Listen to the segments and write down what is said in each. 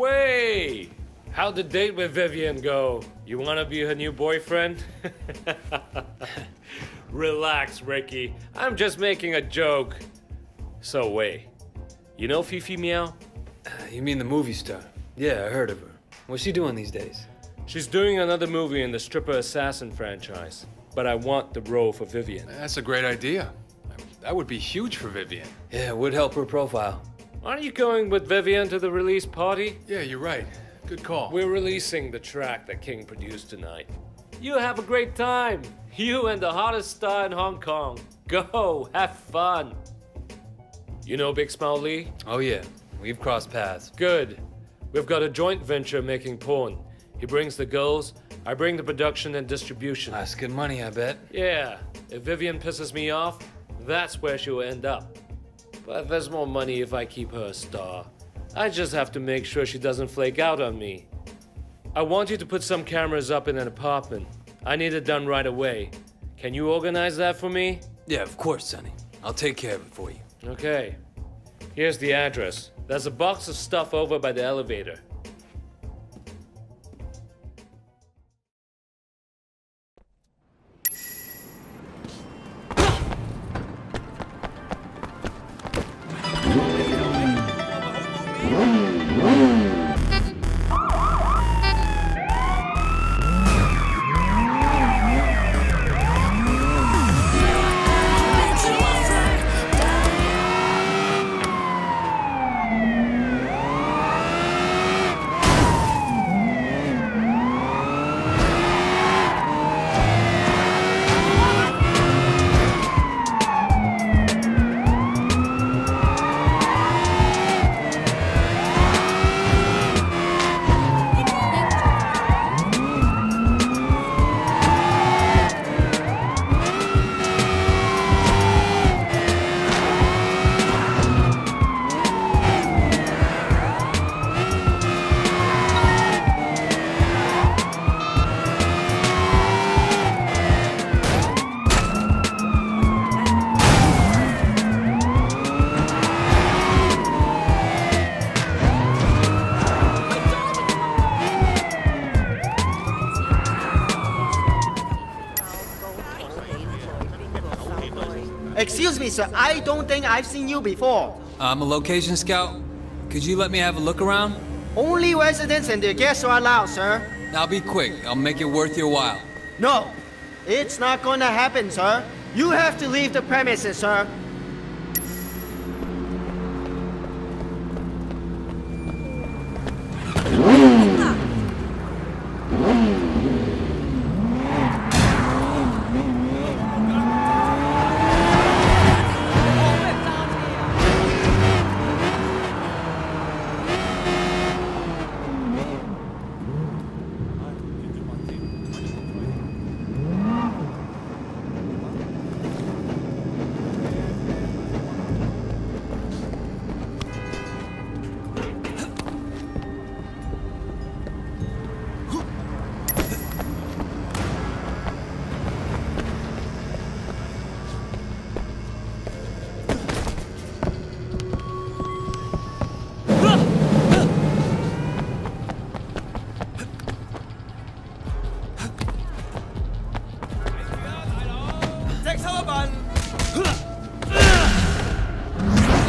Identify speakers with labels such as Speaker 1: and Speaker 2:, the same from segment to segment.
Speaker 1: Wei! How'd the date with Vivian go? You wanna be her new boyfriend? Relax, Ricky. I'm just making a joke. So, Wei, you know Fifi Meow?
Speaker 2: Uh, you mean the movie star? Yeah, I heard of her. What's she doing these days?
Speaker 1: She's doing another movie in the Stripper Assassin franchise, but I want the role for Vivian.
Speaker 3: That's a great idea. That would be huge for Vivian.
Speaker 2: Yeah, it would help her profile.
Speaker 1: Aren't you going with Vivian to the release party?
Speaker 3: Yeah, you're right. Good call.
Speaker 1: We're releasing the track that King produced tonight. You have a great time. You and the hottest star in Hong Kong. Go, have fun. You know Big Smile Lee?
Speaker 2: Oh, yeah. We've crossed paths.
Speaker 1: Good. We've got a joint venture making porn. He brings the girls, I bring the production and distribution.
Speaker 2: That's good money, I bet.
Speaker 1: Yeah, if Vivian pisses me off, that's where she'll end up. But there's more money if I keep her a star. I just have to make sure she doesn't flake out on me. I want you to put some cameras up in an apartment. I need it done right away. Can you organize that for me?
Speaker 2: Yeah, of course, Sonny. I'll take care of it for you.
Speaker 1: Okay. Here's the address. There's a box of stuff over by the elevator.
Speaker 4: Sir. I don't think I've seen you before.
Speaker 2: I'm a location scout. Could you let me have a look around?
Speaker 4: Only residents and their guests are allowed, sir.
Speaker 2: I'll be quick. I'll make it worth your while.
Speaker 4: No, it's not gonna happen, sir. You have to leave the premises, sir.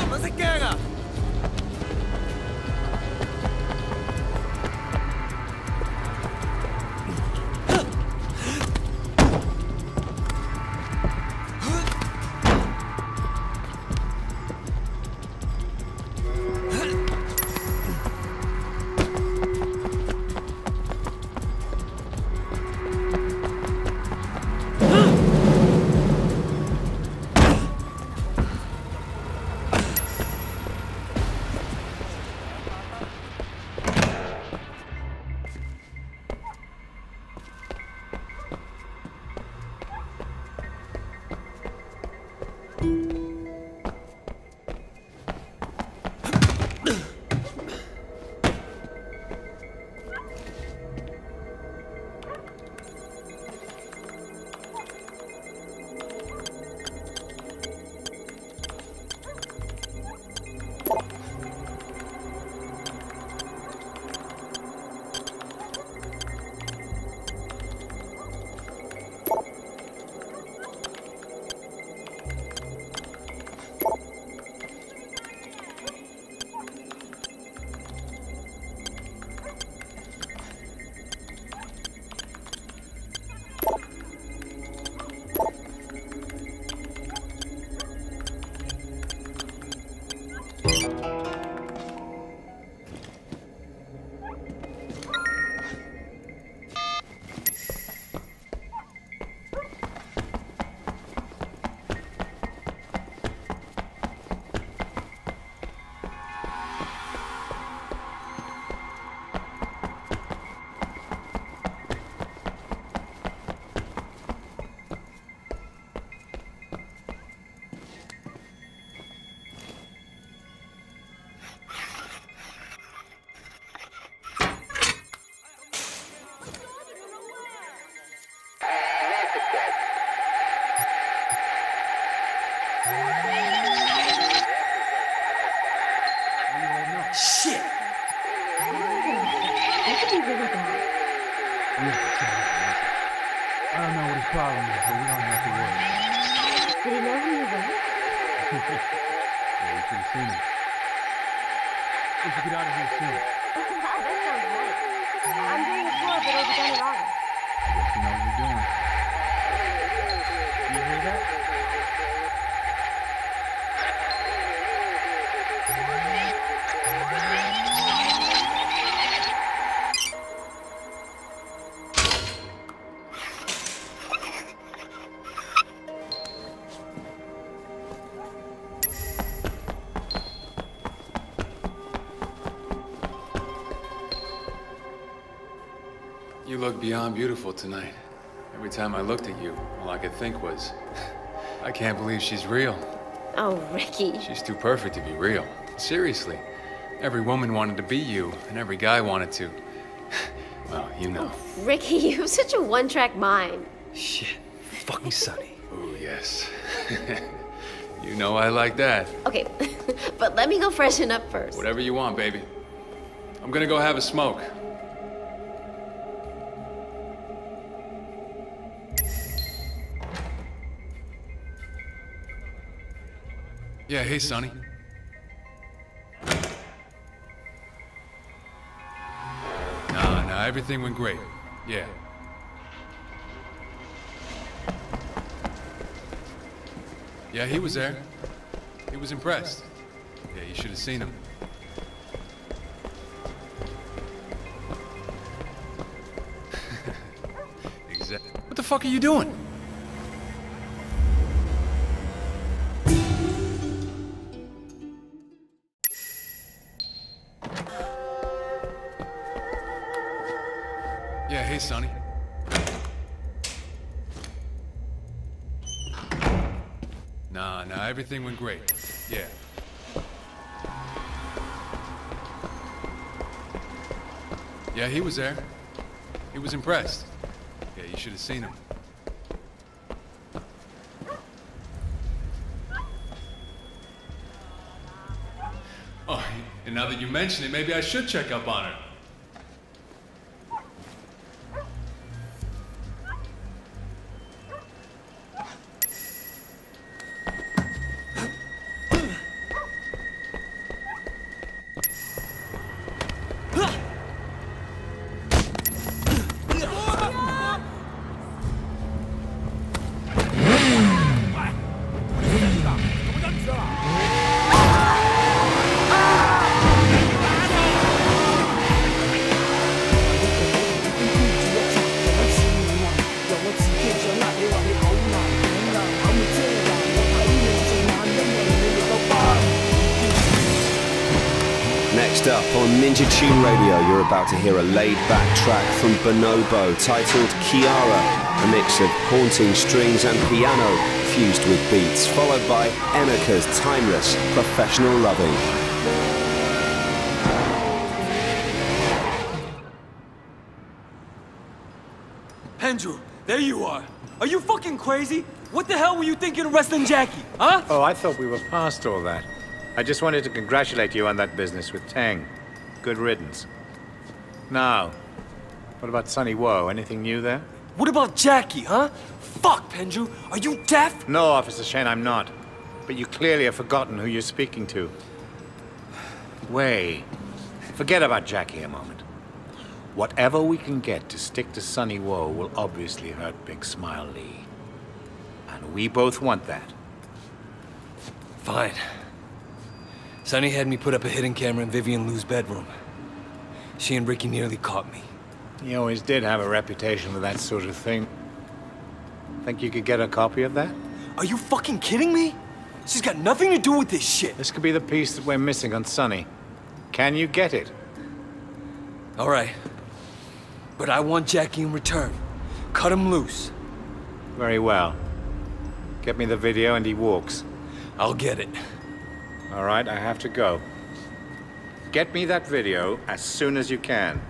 Speaker 4: ませっ。けやが。
Speaker 5: I don't know what his problem is, but we don't have to worry.
Speaker 6: Did he know who you were?
Speaker 5: yeah, you should have seen him. We should get out of here soon.
Speaker 6: wow, that sounds nice. I'm doing a tour, but be done in August.
Speaker 5: I guess you know what you're doing. You hear that?
Speaker 3: You look beyond beautiful tonight. Every time I looked at you, all I could think was, I can't believe she's real.
Speaker 6: Oh, Ricky.
Speaker 3: She's too perfect to be real. Seriously. Every woman wanted to be you, and every guy wanted to. well, you know.
Speaker 6: Oh, Ricky, you have such a one-track mind.
Speaker 2: Shit. Fucking Sonny.
Speaker 3: Oh, yes. you know I like that.
Speaker 6: Okay, but let me go freshen up first.
Speaker 3: Whatever you want, baby. I'm gonna go have a smoke. Yeah, hey, Sonny. Nah, nah, everything went great. Yeah. Yeah, he was there. He was impressed. Yeah, you should have seen him. exactly. What the fuck are you doing? Yeah, hey, Sonny. Nah, nah, everything went great. Yeah. Yeah, he was there. He was impressed. Yeah, you should have seen him. Oh, and now that you mention it, maybe I should check up on her.
Speaker 7: Next up on Ninja Tune Radio, you're about to hear a laid back track from Bonobo titled Kiara, a mix of haunting strings and piano fused with beats, followed by Emika's timeless professional loving.
Speaker 8: Andrew, there you are. Are you fucking crazy? What the hell were you thinking of wrestling Jackie? Huh?
Speaker 9: Oh, I thought we were past all that. I just wanted to congratulate you on that business with Tang. Good riddance. Now, what about Sonny Wo? Anything new there?
Speaker 8: What about Jackie, huh? Fuck, Pendrew. Are you deaf?
Speaker 9: No, Officer Shen, I'm not. But you clearly have forgotten who you're speaking to. Wait. Forget about Jackie a moment. Whatever we can get to stick to Sonny Wo will obviously hurt Big Smile Lee. And we both want that.
Speaker 8: Fine. Sonny had me put up a hidden camera in Vivian Lou's bedroom. She and Ricky nearly caught me.
Speaker 9: He always did have a reputation for that sort of thing. Think you could get a copy of that?
Speaker 8: Are you fucking kidding me? She's got nothing to do with this shit.
Speaker 9: This could be the piece that we're missing on Sonny. Can you get it?
Speaker 8: All right. But I want Jackie in return. Cut him loose.
Speaker 9: Very well. Get me the video and he walks.
Speaker 8: I'll get it.
Speaker 9: All right, I have to go. Get me that video as soon as you can.